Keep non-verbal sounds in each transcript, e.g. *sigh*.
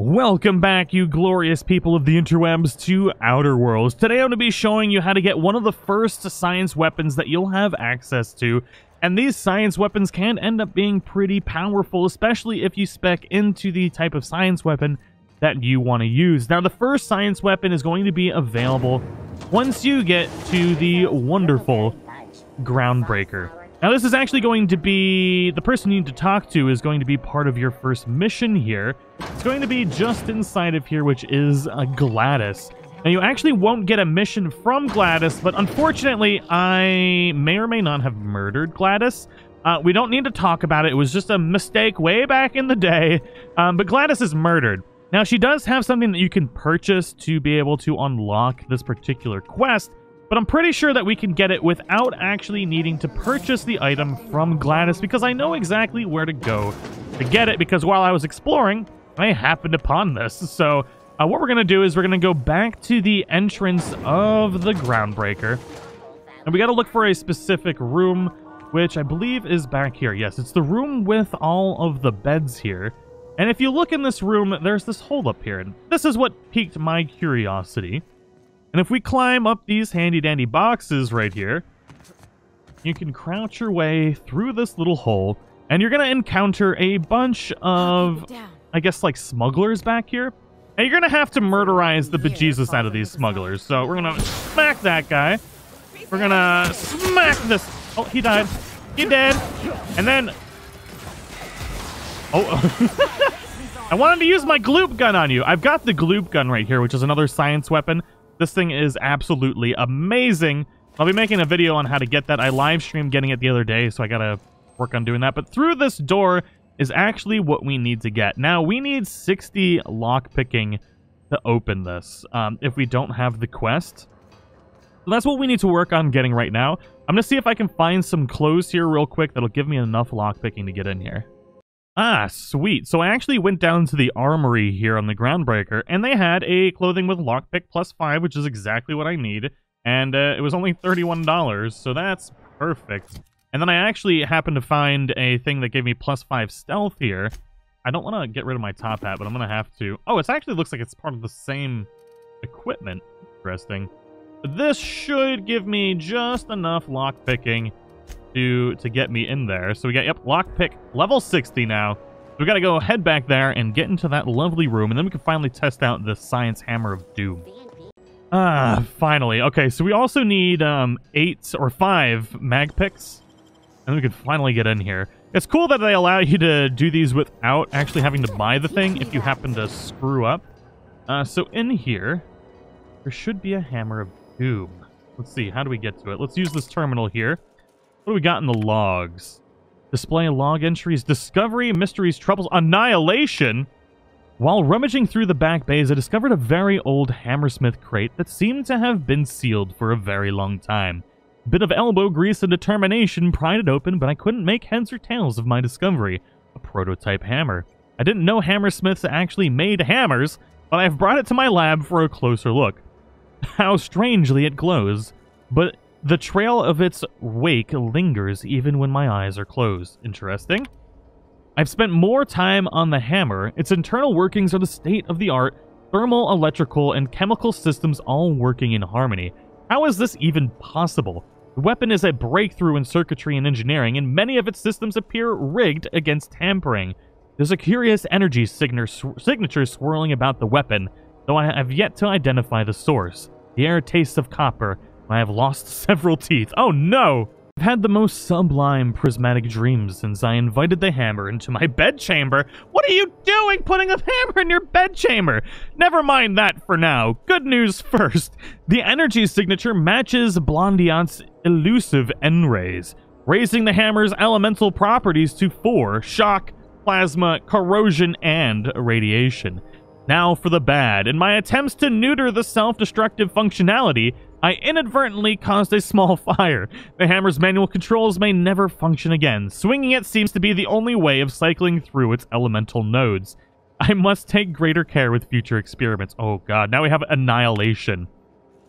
Welcome back, you glorious people of the interwebs, to Outer Worlds. Today I'm going to be showing you how to get one of the first science weapons that you'll have access to. And these science weapons can end up being pretty powerful, especially if you spec into the type of science weapon that you want to use. Now, the first science weapon is going to be available once you get to the wonderful Groundbreaker. Now, this is actually going to be... The person you need to talk to is going to be part of your first mission here. It's going to be just inside of here, which is uh, Gladys. Now, you actually won't get a mission from Gladys, but unfortunately, I may or may not have murdered Gladys. Uh, we don't need to talk about it. It was just a mistake way back in the day. Um, but Gladys is murdered. Now, she does have something that you can purchase to be able to unlock this particular quest, but I'm pretty sure that we can get it without actually needing to purchase the item from Gladys because I know exactly where to go to get it because while I was exploring, I happened upon this. So uh, what we're going to do is we're going to go back to the entrance of the Groundbreaker. And we got to look for a specific room, which I believe is back here. Yes, it's the room with all of the beds here. And if you look in this room, there's this hole up here. And this is what piqued my curiosity. And if we climb up these handy-dandy boxes right here, you can crouch your way through this little hole, and you're going to encounter a bunch of, I guess, like smugglers back here. And you're going to have to murderize the bejesus out of these smugglers. So we're going to smack that guy. We're going to smack this. Oh, he died. He dead. And then... Oh, *laughs* I wanted to use my gloop gun on you. I've got the gloop gun right here, which is another science weapon. This thing is absolutely amazing. I'll be making a video on how to get that. I live streamed getting it the other day, so I gotta work on doing that. But through this door is actually what we need to get. Now, we need 60 lockpicking to open this um, if we don't have the quest. So that's what we need to work on getting right now. I'm to see if I can find some clothes here real quick that'll give me enough lockpicking to get in here. Ah, sweet. So I actually went down to the armory here on the Groundbreaker, and they had a clothing with lockpick plus five, which is exactly what I need. And uh, it was only $31, so that's perfect. And then I actually happened to find a thing that gave me plus five stealth here. I don't want to get rid of my top hat, but I'm going to have to. Oh, it actually looks like it's part of the same equipment. Interesting. This should give me just enough lockpicking to to get me in there. So we got, yep, lockpick, level 60 now. So we got to go head back there and get into that lovely room, and then we can finally test out the Science Hammer of Doom. Ah, finally. Okay, so we also need um, eight or five mag picks, and we can finally get in here. It's cool that they allow you to do these without actually having to buy the thing if you happen to screw up. Uh, so in here, there should be a Hammer of Doom. Let's see, how do we get to it? Let's use this terminal here. What do we got in the logs? Display log entries, discovery, mysteries, troubles, annihilation. While rummaging through the back bays, I discovered a very old Hammersmith crate that seemed to have been sealed for a very long time. Bit of elbow grease and determination pried it open, but I couldn't make heads or tails of my discovery. A prototype hammer. I didn't know Hammersmiths actually made hammers, but I've brought it to my lab for a closer look. *laughs* How strangely it glows. But the trail of its wake lingers even when my eyes are closed. Interesting. I've spent more time on the hammer. Its internal workings are the state of the art, thermal, electrical, and chemical systems all working in harmony. How is this even possible? The weapon is a breakthrough in circuitry and engineering, and many of its systems appear rigged against tampering. There's a curious energy signature swirling about the weapon, though I have yet to identify the source. The air tastes of copper, I have lost *laughs* several teeth. Oh no! I've had the most sublime prismatic dreams since I invited the hammer into my bedchamber. What are you doing putting a hammer in your bedchamber? Never mind that for now. Good news *laughs* first. The energy signature matches Blondlot's elusive N-rays, raising the hammer's elemental properties to 4, shock, plasma, corrosion, and radiation. Now for the bad. In my attempts to neuter the self-destructive functionality, I inadvertently caused a small *laughs* fire. The hammer's manual controls may never function again. Swinging it seems to be the only way of cycling through its elemental nodes. I must take greater care with future experiments. Oh god, now we have annihilation.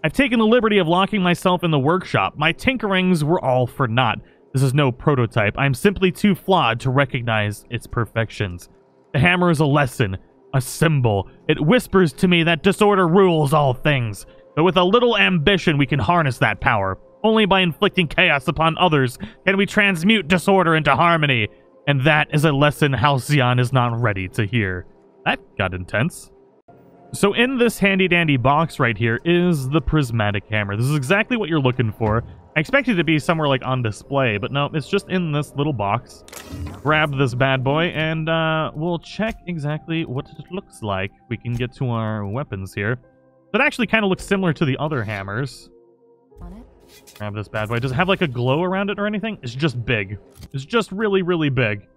I've taken the liberty of locking myself in the workshop. My tinkerings were all for naught. This is no prototype. I'm simply too flawed to recognize its perfections. The hammer is a lesson, a symbol. It whispers to me that disorder rules all things. But with a little ambition, we can harness that power. Only by inflicting chaos upon others can we transmute disorder into harmony. And that is a lesson Halcyon is not ready to hear. That got intense. So in this handy-dandy box right here is the prismatic hammer. This is exactly what you're looking for. I expected it to be somewhere like on display, but no, it's just in this little box. Grab this bad boy, and uh, we'll check exactly what it looks like. We can get to our weapons here. That actually kind of looks similar to the other hammers. Grab this bad boy. Does it have like a glow around it or anything? It's just big. It's just really, really big.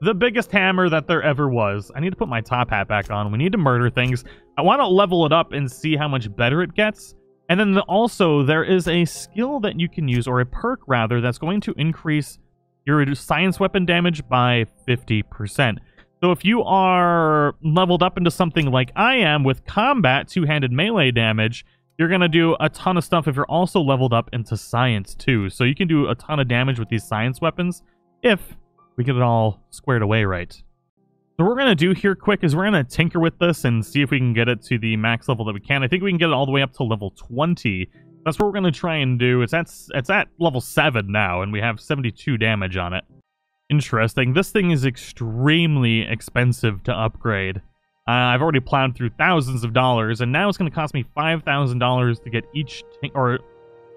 The biggest hammer that there ever was. I need to put my top hat back on. We need to murder things. I want to level it up and see how much better it gets. And then the, also, there is a skill that you can use, or a perk rather, that's going to increase your science weapon damage by 50%. So if you are leveled up into something like I am with combat two-handed melee damage, you're going to do a ton of stuff if you're also leveled up into science too. So you can do a ton of damage with these science weapons if we get it all squared away right. So what we're going to do here quick is we're going to tinker with this and see if we can get it to the max level that we can. I think we can get it all the way up to level 20. That's what we're going to try and do. It's at, it's at level 7 now, and we have 72 damage on it. Interesting. This thing is extremely expensive to upgrade. Uh, I've already plowed through thousands of dollars, and now it's going to cost me $5,000 to get each, or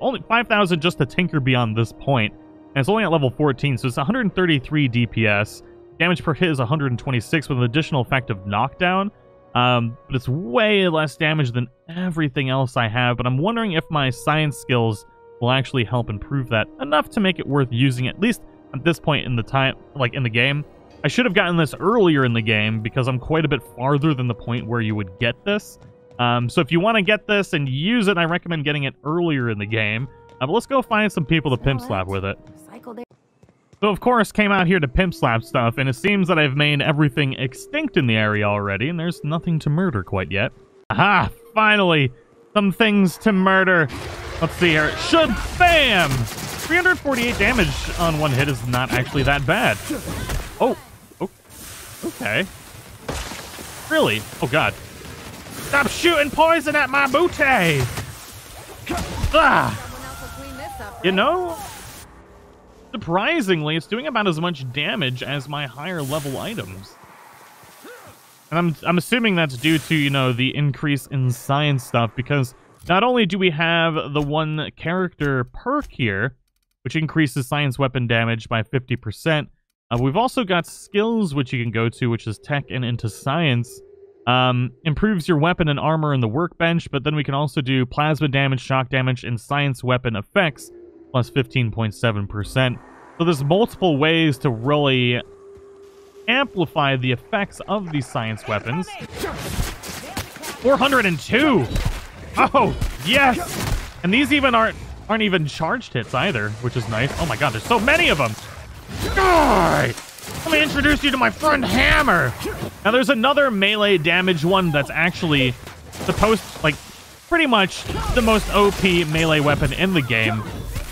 only 5000 just to tinker beyond this point. And it's only at level 14, so it's 133 DPS. Damage per hit is 126 with an additional effect of knockdown. Um, but it's way less damage than everything else I have, but I'm wondering if my science skills will actually help improve that enough to make it worth using at least at this point in the time, like in the game. I should have gotten this earlier in the game because I'm quite a bit farther than the point where you would get this. Um, so if you want to get this and use it, I recommend getting it earlier in the game. Uh, but let's go find some people to pimp slap with it. So of course came out here to pimp slap stuff, and it seems that I've made everything extinct in the area already, and there's nothing to murder quite yet. Aha! Finally! Some things to murder. Let's see here. Should bam! 348 damage on one hit is not actually that bad. Oh, Okay. Really? Oh, God. Stop shooting poison at my booty! Ah! You know, surprisingly, it's doing about as much damage as my higher level items. And I'm, I'm assuming that's due to, you know, the increase in science stuff, because not only do we have the one character perk here, which increases science weapon damage by 50%, uh, we've also got skills which you can go to, which is tech and into science. Um, improves your weapon and armor in the workbench, but then we can also do plasma damage, shock damage, and science weapon effects, plus 15.7%. So there's multiple ways to really amplify the effects of these science weapons. 402! Oh, yes! And these even aren't aren't even charged hits either, which is nice. Oh my god, there's so many of them! Let me introduce you to my friend Hammer! Now there's another melee damage one that's actually supposed, like, pretty much the most OP melee weapon in the game.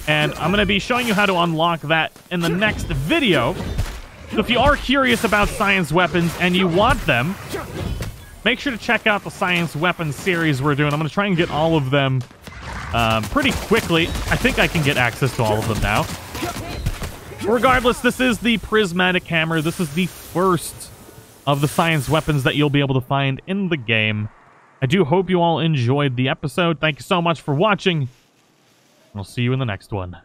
And I'm going to be showing you how to unlock that in the next video. So if you are curious about science weapons and you want them, make sure to check out the science weapons series we're doing. I'm going to try and get all of them um, pretty quickly. I think I can get access to all of them now. Regardless, this is the Prismatic Hammer. This is the first of the science weapons that you'll be able to find in the game. I do hope you all enjoyed the episode. Thank you so much for watching. I'll see you in the next one.